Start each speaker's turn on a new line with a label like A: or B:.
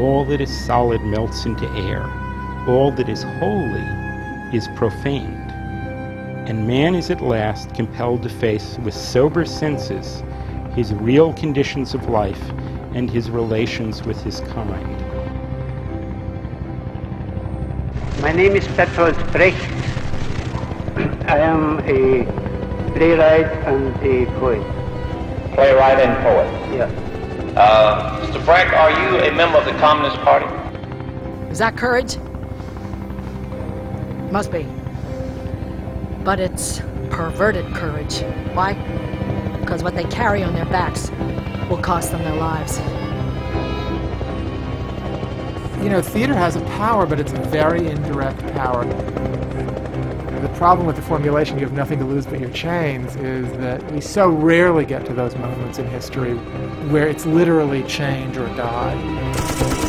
A: all that is solid melts into air, all that is holy is profaned. And man is at last compelled to face with sober senses his real conditions of life and his relations with his kind.
B: My name is Bertolt Brecht. I am a playwright and a poet.
C: Playwright and poet.
B: Yeah.
C: Uh, Mr. Brecht, are you a member of the Communist Party?
D: Is that courage? Must be. But it's perverted courage. Why? Because what they carry on their backs will cost them their lives.
E: You know, theater has a power, but it's a very indirect power. The problem with the formulation, you have nothing to lose but your chains, is that we so rarely get to those moments in history where it's literally change or die.